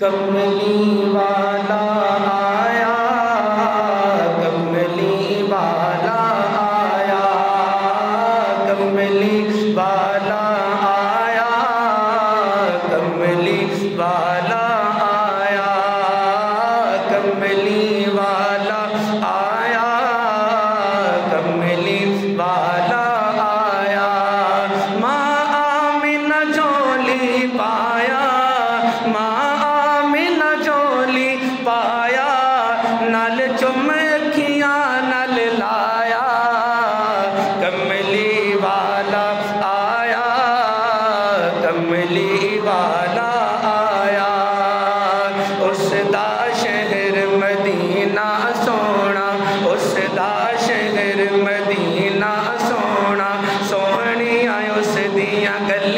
कमली वाला आया कमली वाला आया कमली वाला आया कमली वाला कमली वाला आया। उसका शहर मदीना सोना उसका शहर मदीना सोना। सोहनिया उस दिया गली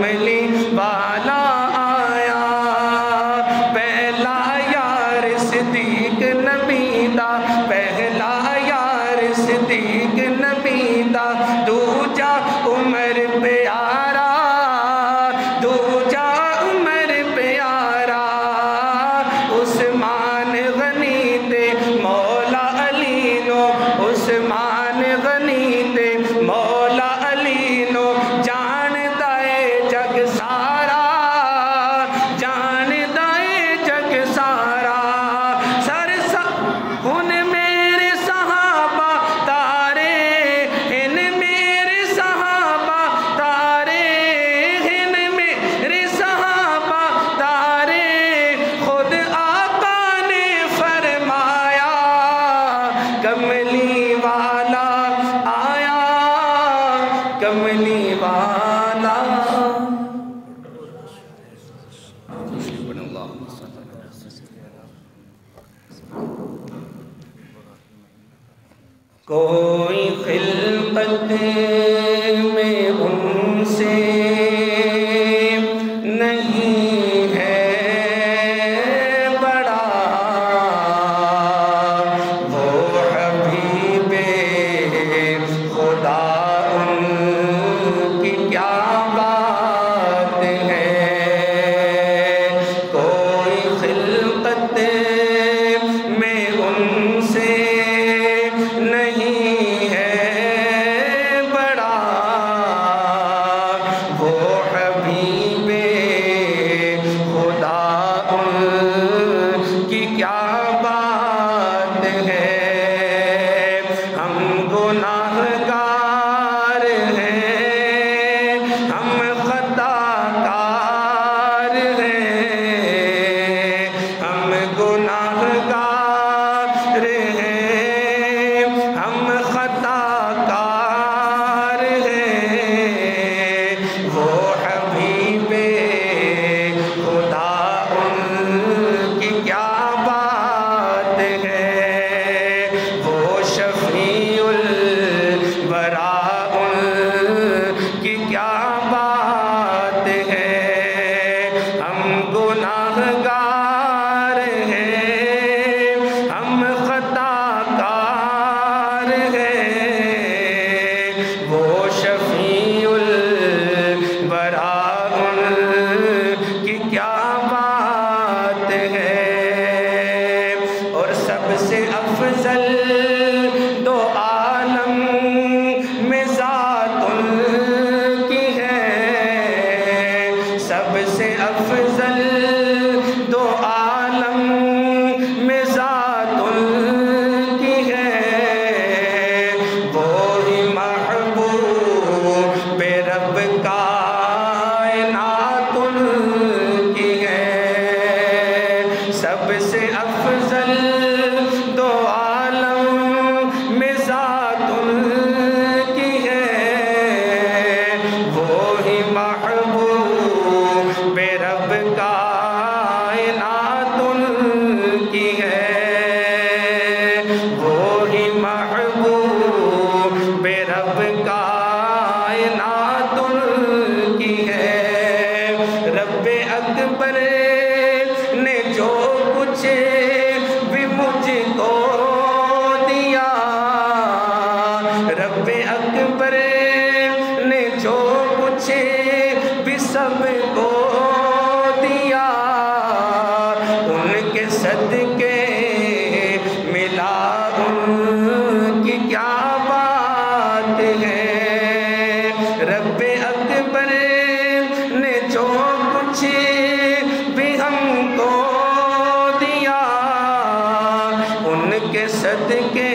mainly कोई खिलकत Yeah. 更高。रब का रब अकबर ने जो कुछ भी सबको दिया, उनके सदके मिला उनकी क्या बात है? रब अकबर ने जो कुछ भी हमको दिया, उनके सदके